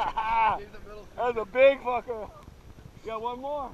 That's a big fucker. You got one more?